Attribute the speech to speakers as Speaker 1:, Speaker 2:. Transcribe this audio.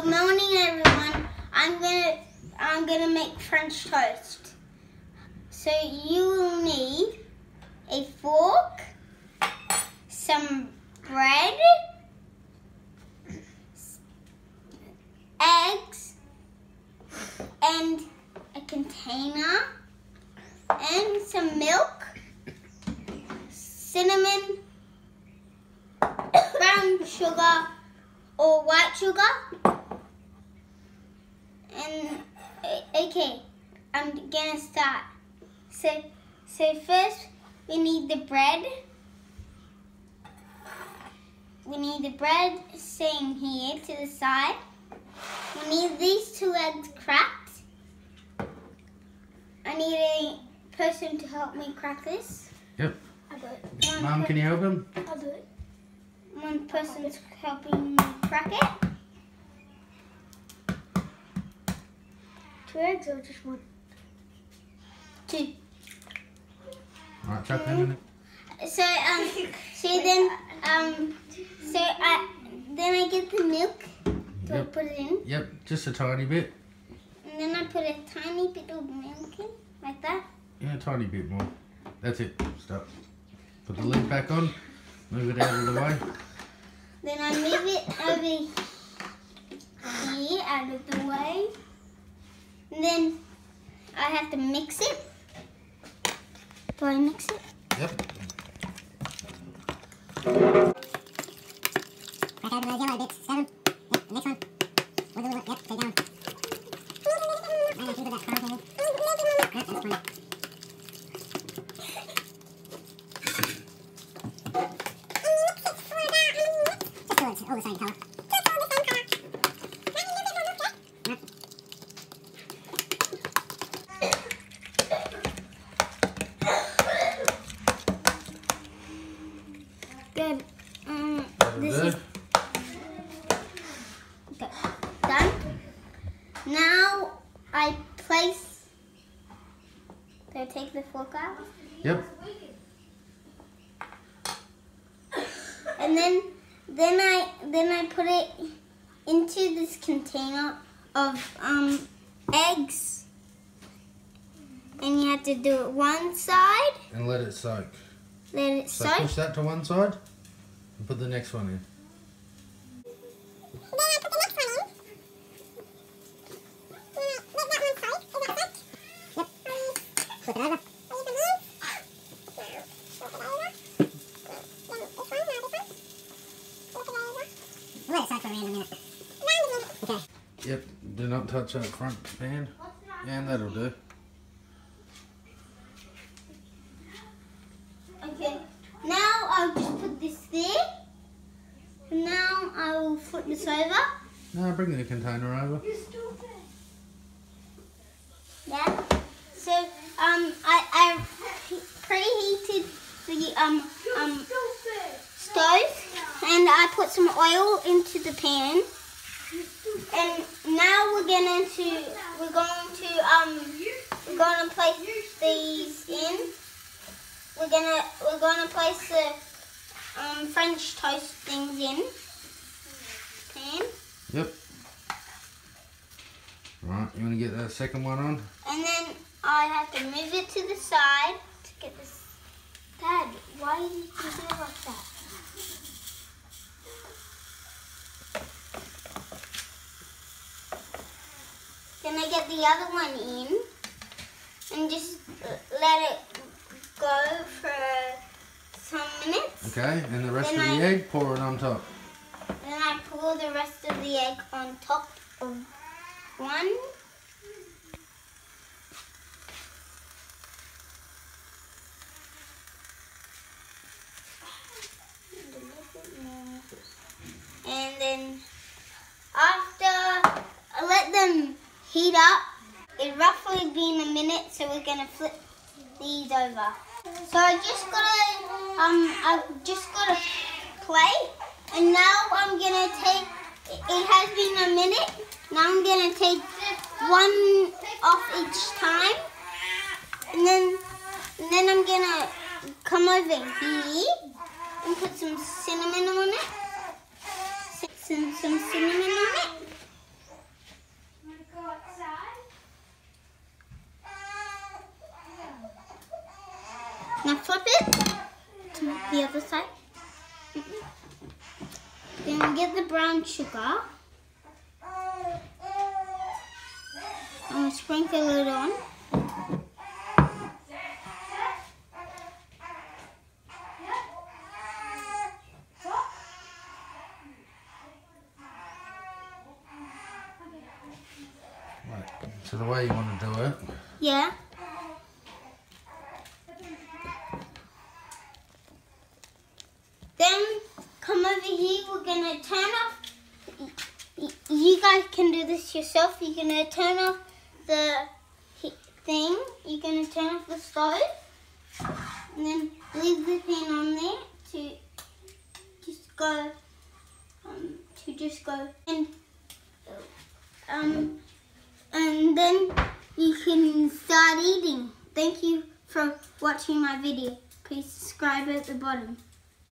Speaker 1: Good morning, everyone. I'm gonna I'm gonna make French toast. So you will need a fork, some bread, eggs, and a container, and some milk, cinnamon, brown sugar, or white sugar. And uh, okay, I'm gonna start. So, so first we need the bread. We need the bread sitting here to the side. We need these two eggs cracked. I need a person to help me crack this.
Speaker 2: Yep.
Speaker 1: I'll do it. One
Speaker 2: Mum, can you help him?
Speaker 1: I'll do it. One person's helping me crack it.
Speaker 3: Eggs or just one?
Speaker 1: Two.
Speaker 2: Alright, chuck them in it.
Speaker 1: So um, so then um, so I then I get the milk. Do I
Speaker 2: Yep.
Speaker 1: put it in?
Speaker 2: Yep, just a tiny bit.
Speaker 1: And then I put a tiny bit of milk in, like that.
Speaker 2: Yeah, a tiny bit more. That's it. Stop. Put the lid back on. Move it out of the way.
Speaker 1: Then I move it over here, out of the way. And then I have to mix it. Do I mix it?
Speaker 2: Yep.
Speaker 4: Back over those yellow bits. Seven. Yep, next one. Wiggle, wiggle. Yep, stay down. No, no, keep it that far. Yep, ah, that's fine. Just do it all the same colour.
Speaker 2: Do
Speaker 1: I take the fork out?
Speaker 2: Yep.
Speaker 1: And then then I then I put it into this container of um eggs. And you have to do it one side,
Speaker 2: And let it soak.
Speaker 1: let it
Speaker 2: So
Speaker 1: soak.
Speaker 2: push that to one side and put the next one in.
Speaker 4: Flip it over. Let it soak for a random Okay.
Speaker 2: Yep. Do not touch that front pan. And that'll do.
Speaker 1: Okay. Now I'll just put this there. Now I will flip this over.
Speaker 2: No, bring the container over.
Speaker 1: Yeah. So um I I preheated the um um stove and I put some oil into the pan. And now we're going to we're going to um we're going to place these in. We're gonna we're gonna place the um French toast things in pan.
Speaker 2: Yep. Right, you want to get that second one on?
Speaker 1: And then I have to move it to the side to get this. Dad, why did you do it like that? Then I get the other one in and just let it go for some minutes.
Speaker 2: Okay, and the rest
Speaker 1: Then
Speaker 2: of the
Speaker 1: I-
Speaker 2: egg, pour it on top.
Speaker 1: Then I pour the rest of the egg on top of one. And then after I let them heat up, roughly been a minute, so we're gonna flip these over. So I just got a um I just got a plate and now I'm gonna take it has been a minute. Now I'm gonna take one off each time. And then and then I'm gonna come over here and put some cinnamon on it. Some, some cinnamon on it. Now flip it to the other side. Then we get the brown sugar. And sprinkle it on.
Speaker 2: Right. So the way you want to do it,
Speaker 1: Yeah. Then come over here. We're gonna turn off. You guys can do this yourself. You're gonna turn off the thing. You're gonna turn off the stove, and then leave the thing on there to just go. Um, to just go and um and then you can start eating. Thank you for watching my video. Please subscribe at the bottom.